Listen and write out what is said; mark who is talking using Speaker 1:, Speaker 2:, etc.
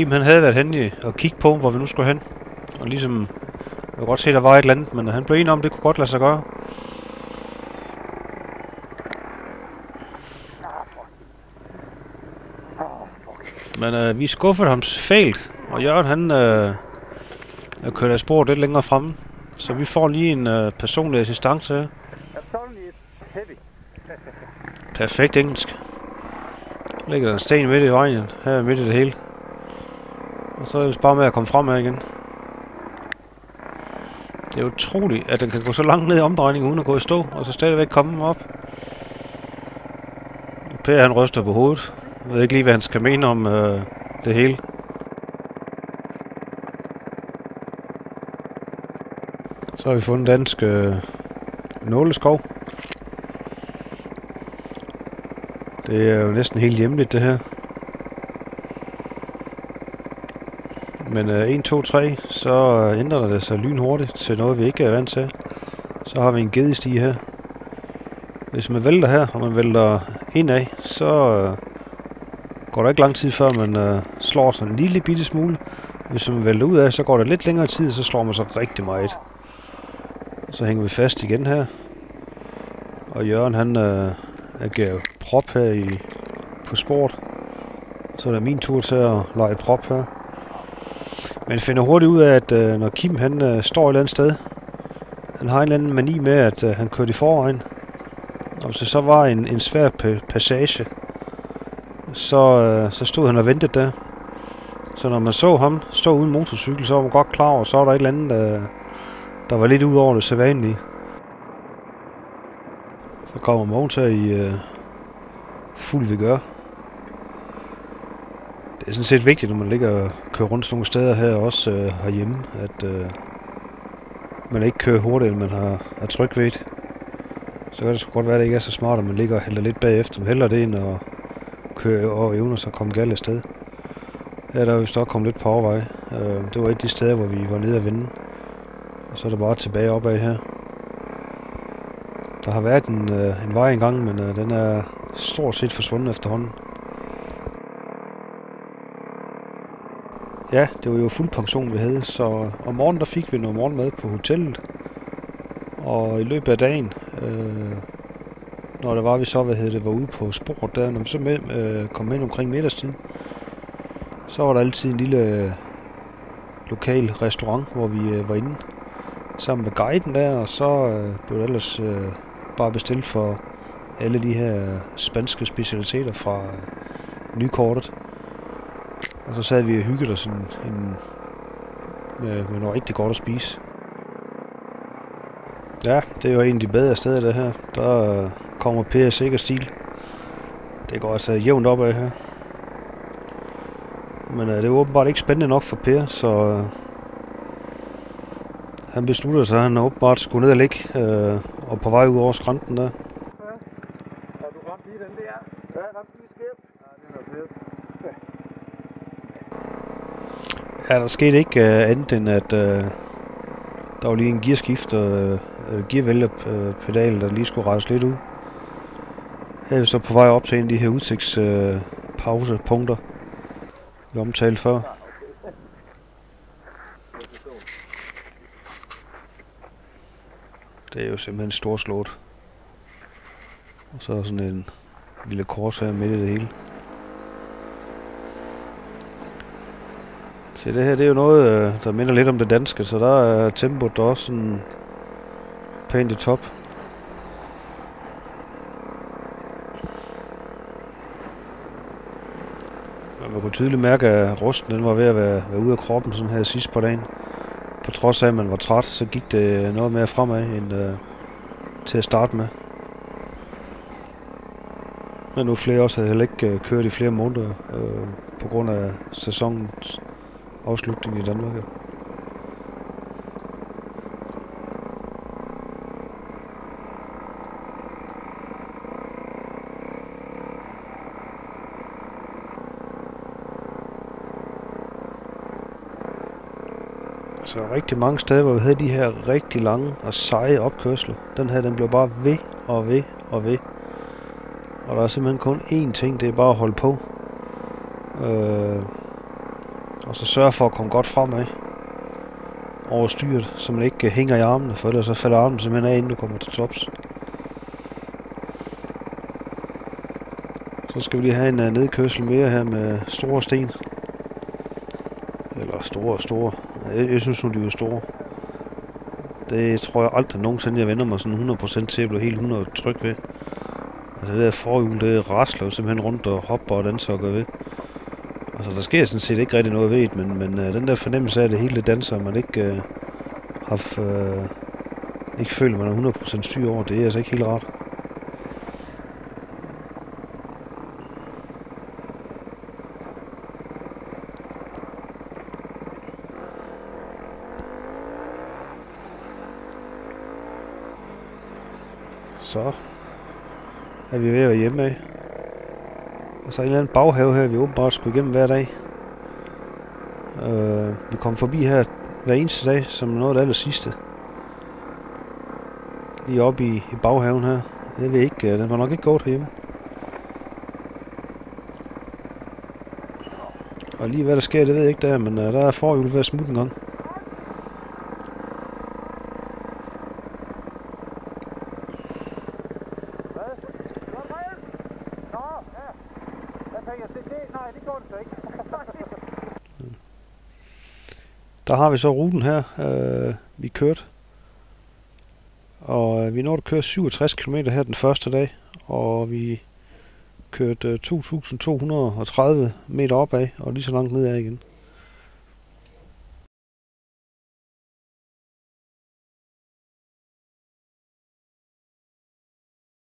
Speaker 1: Kim han havde været henne og kigge på, hvor vi nu skulle hen. Og ligesom, jeg kunne godt se, der var et eller andet, men han blev enig om, det kunne godt lade sig gøre. Men øh, vi skuffede ham fælt, og Jørgen han øh, er kørt af sporet lidt længere fremme. Så vi får lige en øh, personlig assistance her. Perfekt engelsk. Ligger der en sten midt i vejen, her midt i det hele. Og så er det bare med at komme frem her igen. Det er utroligt, at den kan gå så langt ned i omdrejningen, uden at gå i stå, og så stadigvæk komme op. Per han ryster på hovedet. Jeg ved ikke lige, hvad han skal mene om øh, det hele. Så har vi fundet dansk øh, nåleskov. Det er jo næsten helt hjemligt, det her. Men øh, 1, 2, 3, så øh, ændrer det sig lynhurtigt til noget, vi ikke er vant til. Så har vi en gedestige her. Hvis man vælter her, og man vælter indad, så øh, går der ikke lang tid før man øh, slår sig en lille bitte smule. Hvis man vælter ud af, så går der lidt længere tid, så slår man sig rigtig meget. Så hænger vi fast igen her. Og Jørgen han øh, agerer prop her i, på sport. Så er det min tur til at lege prop her. Men finder hurtigt ud af, at øh, når Kim han øh, står et eller andet sted, han har en eller anden mani med, at øh, han kørte i forvejen. Og så så var en, en svær passage, så, øh, så stod han og ventede der. Så når man så ham stå uden motorcykel, så var man godt klar over, så var der et eller andet, øh, der var lidt ud over det sædvanlige. Så kommer Mogens her i øh, fuld vi gør. Det er sådan set vigtigt, når man ligger og kører rundt sådan nogle steder her, også øh, herhjemme, at øh, man ikke kører hurtigt, man har, er tryg ved. Så kan det sgu godt være, at det ikke er så smart, at man ligger og hælder lidt bagefter. Men hælder det, ind og kører over evner, så komme galt afsted. Ja, der er vist også kommet lidt på overvej. Øh, det var et af de steder, hvor vi var nede at vinde. Og så er det bare tilbage opad her. Der har været en, øh, en vej engang, men øh, den er stort set forsvundet efterhånden. Ja, det var jo fuld pension, vi havde, så om morgenen der fik vi noget morgenmad på hotellet. Og i løbet af dagen, øh, når der var vi så, hvad hedder det, var ude på sport der, når vi så med, øh, kom med omkring middagstid, så var der altid en lille øh, lokal restaurant, hvor vi øh, var inde sammen med guiden der, og så øh, blev det ellers øh, bare bestilt for alle de her øh, spanske specialiteter fra øh, nykortet. Og så sad vi og hyggede os en, en, med, med noget rigtig godt at spise. Ja, det er jo en af de bedre steder, det her. Der kommer Per sikker stil. Det går altså jævnt opad her. Men øh, det er åbenbart ikke spændende nok for Per, så øh, han beslutter sig, at han åbenbart skulle ned og ligge øh, og på vej ud over skrænten der.
Speaker 2: Ja, du ramte lige den der. Ja, jeg ramte lige skævt. Ja, det er noget fedt.
Speaker 1: Ja, der skete ikke uh, andet end, at uh, der var lige en gearskift og øh, uh, gearvælgerpedal, der lige skulle rettes lidt ud. Her er vi så på vej op til en af de her udsigtspausepunkter, uh, vi omtalte før. Det er jo simpelthen storslået. Og så sådan en lille kors her midt i det hele. Se, det her det er jo noget, øh, der minder lidt om det danske, så der er tempoet der også sådan pænt i top. Og man kunne tydeligt mærke, at rusten den var ved at være, være ude af kroppen sådan her sidst på dagen. På trods af, at man var træt, så gik det noget mere fremad end øh, til at starte med. Men nu flere også havde heller ikke uh, kørt i flere måneder øh, på grund af sæsonens afslutning i Danmark. Så altså, rigtig mange steder, hvor vi havde de her rigtig lange og seje opkørsler. Den her, den blev bare ved og ved og ved. Og der er simpelthen kun én ting, det er bare at holde på. Øh, og så sørge for at komme godt fremad over styret, så man ikke øh, hænger i armene, for ellers så falder armen simpelthen af, inden du kommer til tops. Så skal vi lige have en øh, nedkørsel mere her med store sten. Eller store og store. Jeg, jeg synes nu, de er store. Det tror jeg aldrig nogensinde, jeg vender mig sådan 100% til at blive helt 100 tryg ved. Altså det der forhjul, det rasler jo simpelthen rundt og hopper og danser og gør ved. Altså der sker sådan set ikke rigtig noget ved det, men, men øh, den der fornemmelse af, at det hele danser, man ikke øh, har Øh, ikke føler, man er 100% styr over, det er altså ikke helt rart. Så er vi ved at være hjemme af. Og så en eller anden baghave her, vi åbenbart skulle igennem hver dag. Øh, vi kom forbi her hver eneste dag, som noget af det aller sidste. Lige oppe i, i baghaven her. Det ved ikke, øh, den var nok ikke gået herhjemme. Og lige hvad der sker, det ved jeg ikke der, men øh, der er forhjul ved at smutte en gang. Nej, det går det rigtigt. Der har vi så ruten her, øh, vi kørte. Og øh, vi nåede at køre 67 km her den første dag, og vi kørte øh, 2.230 meter opad, og lige så langt nedad igen.